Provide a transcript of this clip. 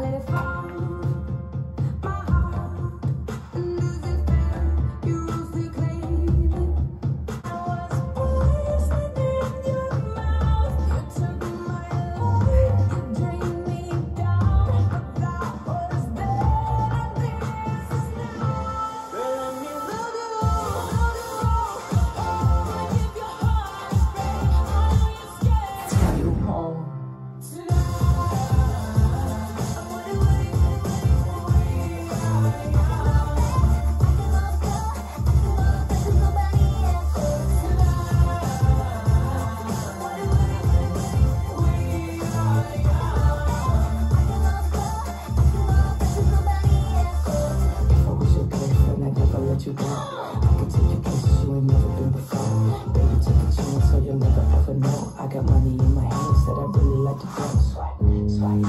Let it fall. I can take you places you ain't never been before. Baby, take a chance, so you'll never ever know. I got money in my hands that I really like to bounce. Swipe.